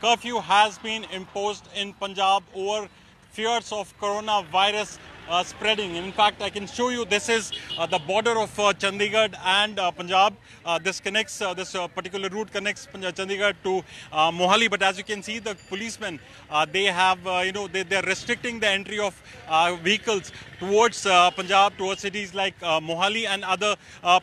curfew has been imposed in Punjab over fears of coronavirus uh, spreading. In fact, I can show you this is uh, the border of uh, Chandigarh and uh, Punjab. Uh, this connects, uh, this particular route connects Punjab, Chandigarh to Mohali. But as you can see, the policemen, they have, you know, they, they're restricting the entry of vehicles towards Punjab, towards cities like Mohali and other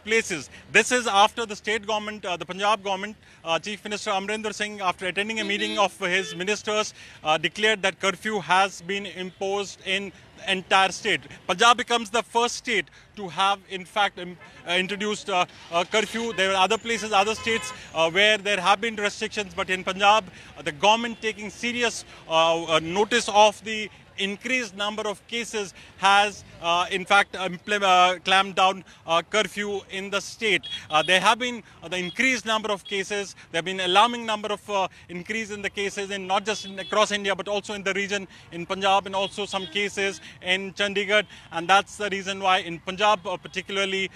places. This is after the state government, the Punjab government, Chief Minister Amrinder Singh, after attending a meeting of his ministers, declared that curfew has been imposed in entire state. Punjab becomes the first state to have, in fact, um, uh, introduced uh, a curfew. There are other places, other states uh, where there have been restrictions, but in Punjab, uh, the government taking serious uh, uh, notice of the increased number of cases has uh, in fact uh, clamped down uh, curfew in the state. Uh, there have been uh, the increased number of cases. There have been alarming number of uh, increase in the cases in not just in, across India but also in the region in Punjab and also some cases in Chandigarh and that's the reason why in Punjab particularly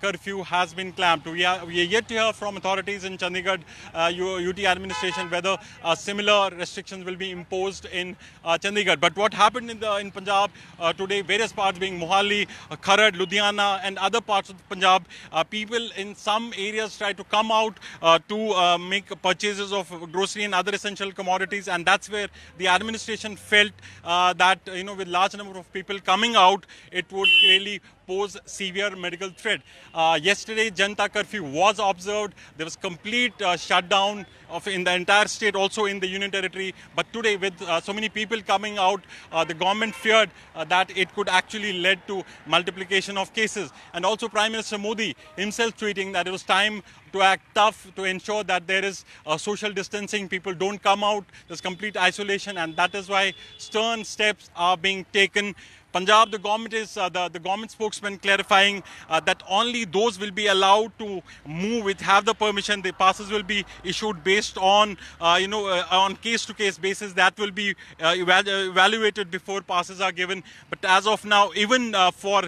curfew has been clamped. We are, we are yet to hear from authorities in Chandigarh UT administration whether similar restrictions will be imposed in Chandigarh. But what happened in, the, in Punjab today, various parts being Mohali, uh, Kharar, Ludhiana and other parts of Punjab, uh, people in some areas try to come out uh, to uh, make purchases of grocery and other essential commodities and that's where the administration felt uh, that, you know, with large number of people coming out, it would really pose severe medical threat. Uh, yesterday, Janta curfew was observed. There was complete uh, shutdown of in the entire state, also in the Union Territory. But today, with uh, so many people coming out, uh, the government feared uh, that it could actually lead to multiplication of cases. And also Prime Minister Modi himself tweeting that it was time to act tough to ensure that there is uh, social distancing, people don't come out, there's complete isolation, and that is why stern steps are being taken Punjab, the government is uh, the, the government spokesman clarifying uh, that only those will be allowed to move with have the permission. The passes will be issued based on uh, you know on case-to-case basis. That will be evaluated before passes are given. But as of now, even for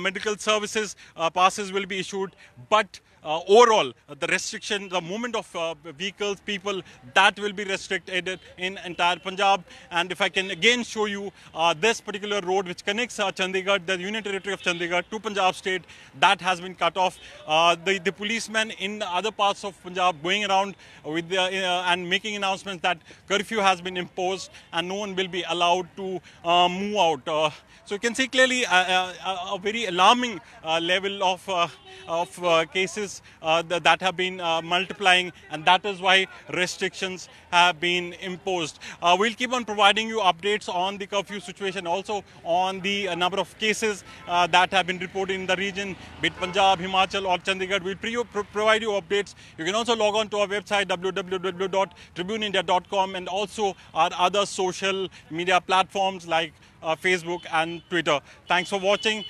medical services, passes will be issued. But uh, overall, uh, the restriction, the movement of uh, vehicles, people, that will be restricted in entire Punjab. And if I can again show you uh, this particular road which connects uh, Chandigarh, the Union Territory of Chandigarh to Punjab state, that has been cut off. Uh, the, the policemen in other parts of Punjab going around with the, and making announcements that curfew has been imposed and no one will be allowed to move out. so you can see clearly a, a, a very alarming level of, of cases uh, that have been uh, multiplying and that is why restrictions have been imposed. Uh, we'll keep on providing you updates on the curfew situation, also on the number of cases that have been reported in the region, be it Punjab, Himachal or Chandigarh. We'll pro provide you updates. You can also log on to our website www.tribuneindia.com and also our other social media platforms like uh, Facebook and Twitter. Thanks for watching.